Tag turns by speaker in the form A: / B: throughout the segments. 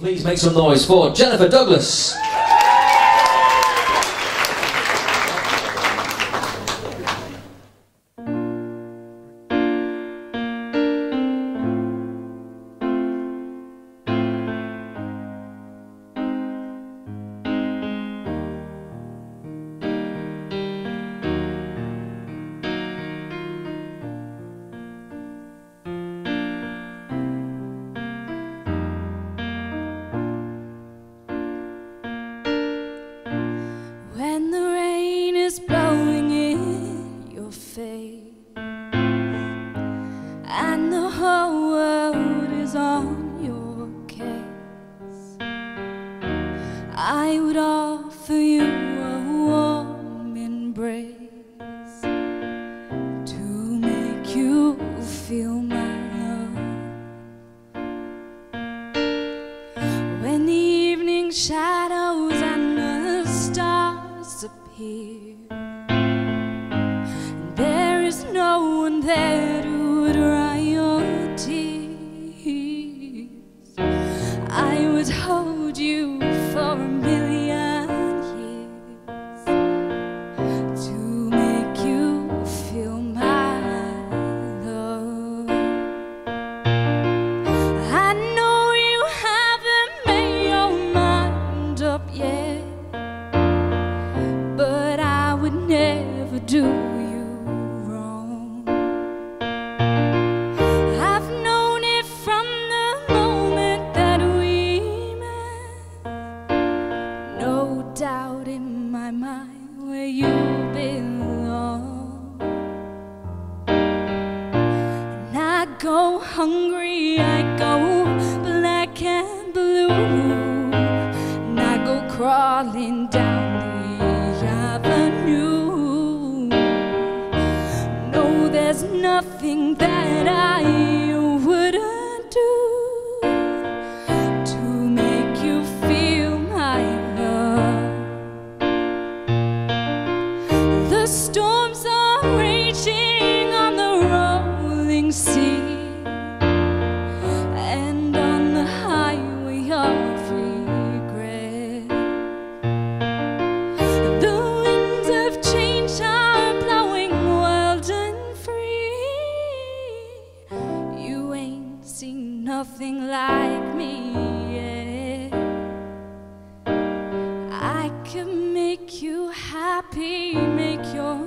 A: Please make some noise for Jennifer Douglas.
B: On your case, I would offer you a warm embrace to make you feel my love. When the evening shadows and the stars appear, and there is no one there I would hold you for a million years to make you feel my love. I know you haven't made your mind up yet, but I would never do my mind where you belong. And I go hungry, I go black and blue. And I go crawling down the avenue. No, there's nothing that I like me yet. I can make you happy, make your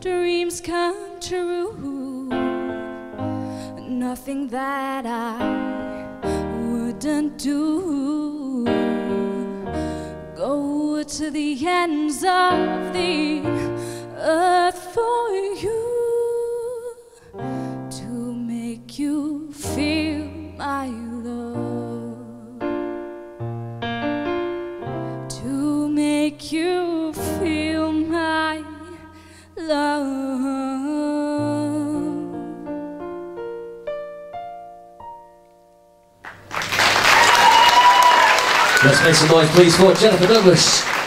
B: dreams come true. Nothing that I wouldn't do. Go to the ends of the make you feel my love.
A: Let's make some noise, please, for Jennifer Douglas.